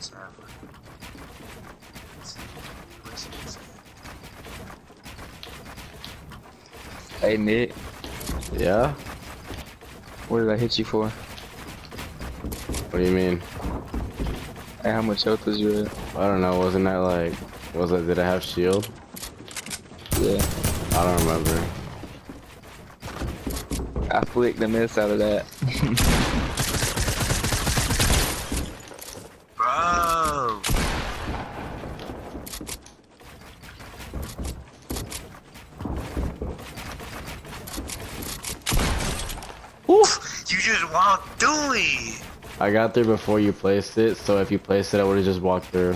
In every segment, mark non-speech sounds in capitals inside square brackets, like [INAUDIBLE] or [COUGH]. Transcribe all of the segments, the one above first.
sadly. Hey Nick, Yeah? what did I hit you for? What do you mean? Hey, how much health was you at? I don't know, wasn't that like was it did I have shield? Yeah. I don't remember. I flicked the mess out of that. [LAUGHS] Bro! Oof! You just walked through it! I got there before you placed it, so if you placed it I would've just walked through.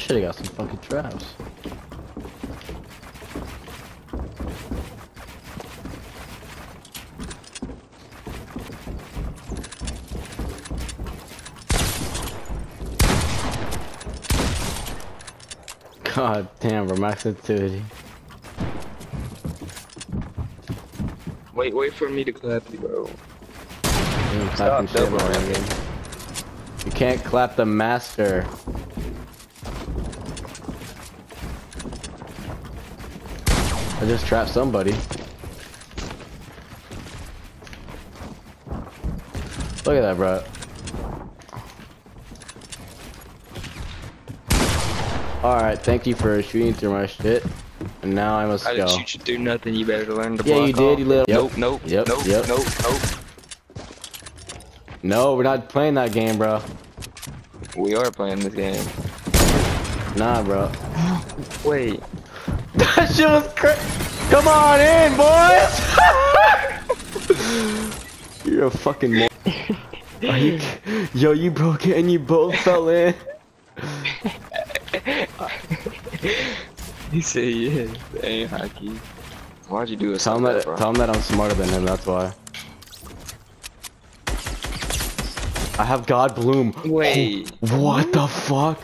Should've got some fucking traps. God damn, bro, max sensitivity. Wait, wait for me to clap you, bro. You ain't Stop shit, bro. You can't clap the master. I just trapped somebody. Look at that, bro. Alright, thank you for shooting through my shit. And now I must I go. didn't shoot you through nothing. You better learn to Yeah, block you did, off. you little- Nope, nope, yep, nope, yep. nope, nope. No, we're not playing that game, bro. We are playing this game. Nah, bro. Wait. That shit was cra- Come on in, boys! You're a fucking mo- Are you- [LAUGHS] Yo, you broke it and you both fell in. [LAUGHS] He said yeah. That ain't hockey. Why'd you do it Tell him like that, bro? tell him that I'm smarter than him, that's why. I have God Bloom. Wait. What the fuck?